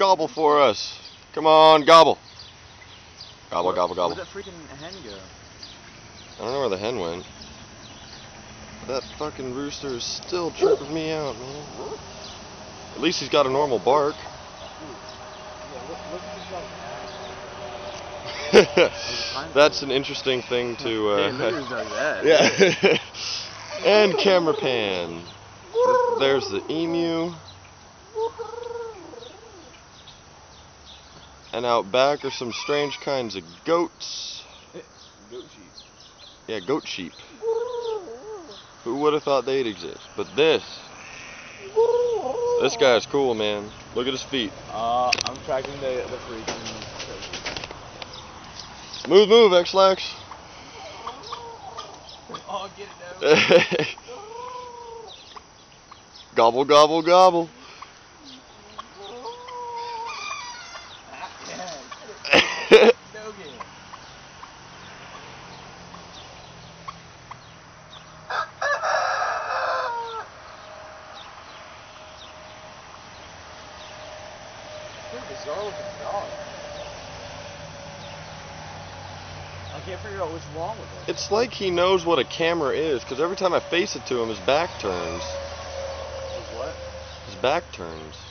gobble for us. Come on, gobble. Gobble, gobble, gobble. Where'd that freaking hen go? I don't know where the hen went. That fucking rooster is still tripping me out, man. At least he's got a normal bark. Yeah, look, look at this That's an interesting thing to. Uh, hey, Looters does that. yeah. and camera pan. There's the emu. And out back are some strange kinds of goats. Goat sheep. Yeah, goat sheep. Who would have thought they'd exist? But this, this guy's cool, man. Look at his feet. Uh, I'm tracking the the freaking. Move, move, X-Lax. Oh, get it gobble, gobble, gobble. A bizarre looking dog. I can't figure out what's wrong with it. It's like he knows what a camera is, because every time I face it to him, his back turns. It's what? His back turns.